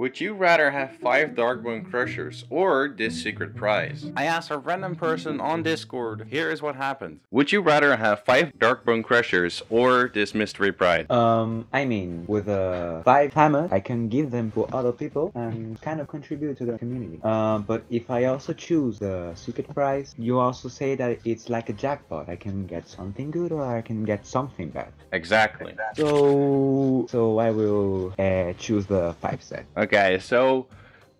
Would you rather have 5 Darkbone Crushers or this secret prize? I asked a random person on Discord. Here is what happened. Would you rather have 5 Darkbone Crushers or this mystery prize? Um, I mean, with uh, five hammers, I can give them to other people and kind of contribute to the community. Uh, but if I also choose the secret prize, you also say that it's like a jackpot. I can get something good or I can get something bad. Exactly. So, so I will uh, choose the five set. Okay, so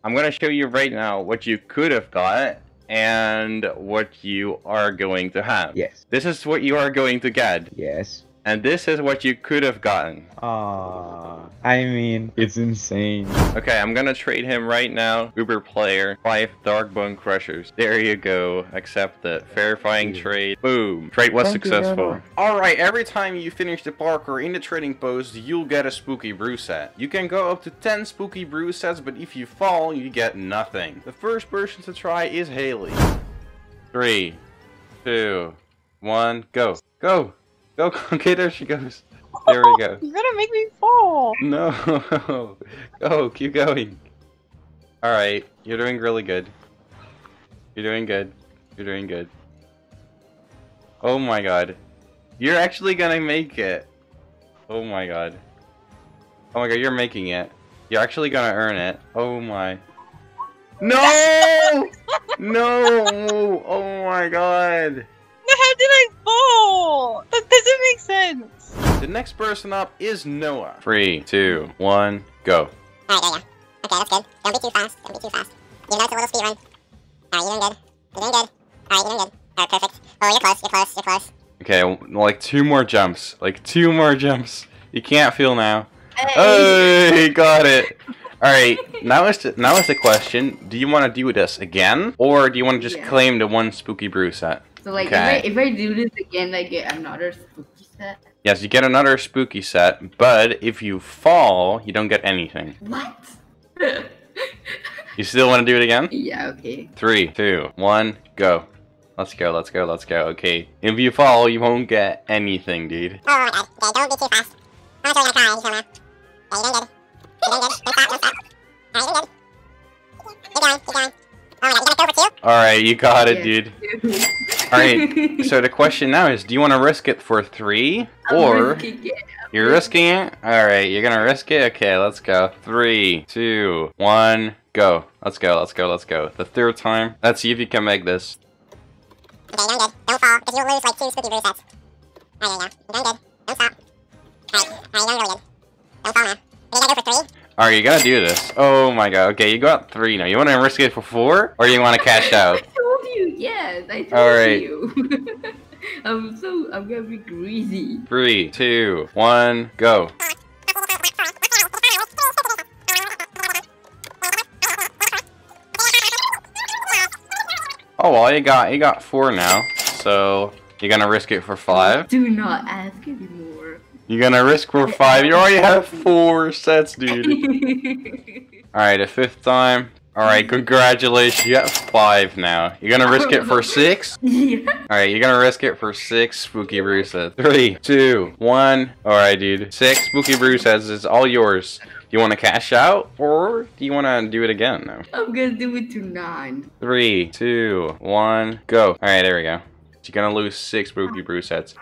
I'm gonna show you right now what you could have got and what you are going to have. Yes. This is what you are going to get, Yes. And this is what you could have gotten. Ah, I mean, it's insane. Okay, I'm gonna trade him right now. Uber player, five Darkbone Crushers. There you go. Accept it. Verifying trade. Boom. Trade was Thank successful. Alright, every time you finish the parkour in the trading post, you'll get a spooky brew set. You can go up to 10 spooky brew sets, but if you fall, you get nothing. The first person to try is Haley. Three, two, one, go. Go! Go! Okay, there she goes. There we go. You're gonna make me fall. No, go, keep going. All right, you're doing really good. You're doing good. You're doing good. Oh my god, you're actually gonna make it. Oh my god. Oh my god, you're making it. You're actually gonna earn it. Oh my. No! no! Oh my god. How did I fall? Next person up is Noah. Three, two, one, go. Alright, there you go. Okay, that's good. Don't be too fast. Don't be too fast. Even though it's a little speed run. Alright, you're doing good. You're doing good. Alright, you're doing good. Alright, perfect. Oh, you're close. You're close. You're close. Okay, like two more jumps. Like two more jumps. You can't feel now. Hey. Hey, got it. All right, now is the, now is the question: Do you want to do this again, or do you want to just Yeah. claim the one spooky brew set? So like Okay. if I if I do this again, I get another spooky set. Yes, you get another spooky set, but if you fall, you don't get anything. What? You still want to do it again? yeah. Okay. Three, two, one, go. Let's go, let's go, let's go. Okay, if you fall, you won't get anything, dude. Oh my. Okay, don't be too fast. I'm not sure you're gonna try. You just wanna. Yeah, you're doing good. You're doing good. Don't stop. Don't stop. Alright, you're good. Keep going. Keep going. Oh my god. You gonna go for two? All right, you got it, dude. All right. So the question now is: Do you want to risk it for three, I'm or risking. You're risking it? Alright, you're gonna risk it? Okay, let's go. Three, two, one, go. Let's go, let's go, let's go. The third time. Let's see if you can make this. Okay, you're good. Don't fall, because you'll lose like two spooky brew sets. Alright, there you go. You're good. Don't stop. Alright, alright, you're doing really good. Don't fall now. Are you gonna go for three? Alright, you gotta do this. Oh my god. Okay, you got three now. You wanna risk it for four? Or you wanna cash out? Yes, I told Alright. you. I'm so I'm gonna be greasy. Three, two, one, go. Oh well, you got you got four now. So you're gonna risk it for five? Do not ask anymore. You're gonna risk for five. You already have four sets, dude. Alright, the fifth time. Alright, congratulations. You got five now. You're gonna risk it for six? yeah. Alright, you're gonna risk it for six spooky brew sets. Three, two, one. Alright, dude. Six spooky brew sets is all yours. Do you wanna cash out? Or do you wanna do it again now? I'm gonna do it to nine. Three, two, one, go. Alright, there we go. You're gonna lose six spooky brew sets.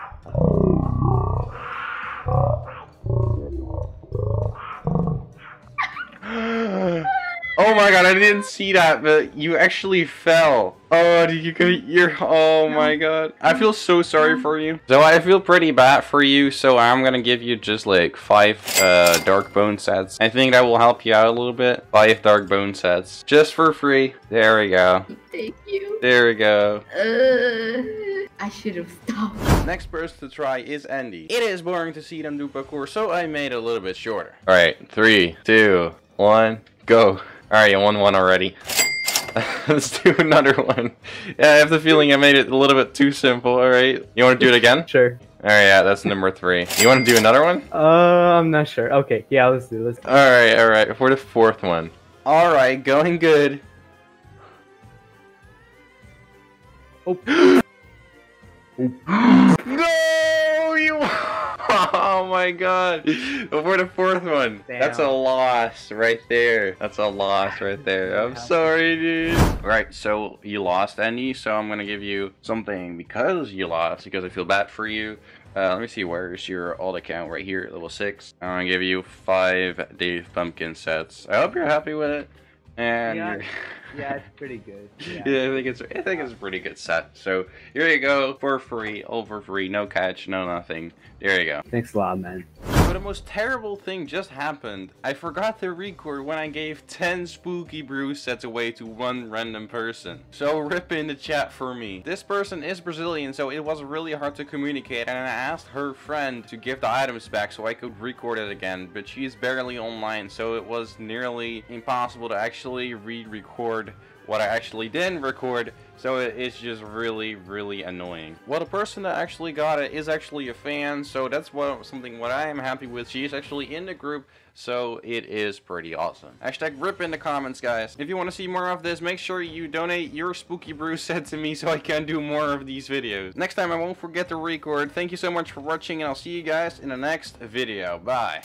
Oh my god, I didn't see that, but you actually fell. Oh, did you get your? Oh my god, I feel so sorry for you. So I feel pretty bad for you. So I'm gonna give you just like five uh, dark bone sets. I think that will help you out a little bit. Five dark bone sets, just for free. There we go. Thank you. There we go. Uh, I should have stopped. Next person to try is Andy. It is boring to see them do parkour, so I made it a little bit shorter. Alright, three, two, one, go. Alright, you won one already. Let's do another one. Yeah, I have the feeling I made it a little bit too simple, alright? You want to do it again? Sure. Alright, yeah, that's number three. You want to do another one? Uh, I'm not sure. Okay, yeah, let's do. Let's. Alright, alright, for the fourth one. Alright, going good. Oh. no, you. Oh my god. For the fourth one. That's a loss right there. That's a loss right there. I'm sorry, dude. Right, so you lost, Andy, so I'm gonna give you something because you lost, because I feel bad for you. Uh, let me see, where's your alt account? Right here, level 6. I'm gonna give you 5 Dave Pumpkin sets. I hope you're happy with it. And Yeah. Yeah, it's pretty good. Yeah. Yeah, I think it's I think it's a pretty good set. So here you go for free, all for free, no catch, no nothing. There you go. Thanks a lot, man. But the most terrible thing just happened. I forgot to record when I gave 10 spooky brew sets away to one random person. So rip in the chat for me. This person is Brazilian, so it was really hard to communicate and I asked her friend to give the items back so I could record it again, but she's barely online, so it was nearly impossible to actually re-record what I actually didn't record, so it's just really, really annoying. Well, the person that actually got it is actually a fan, so that's what something what I am happy with. She is actually in the group, so it is pretty awesome. Hashtag rip in the comments, guys. If you want to see more of this, make sure you donate your spooky brew set to me so I can do more of these videos. Next time, I won't forget to record. Thank you so much for watching, and I'll see you guys in the next video. Bye.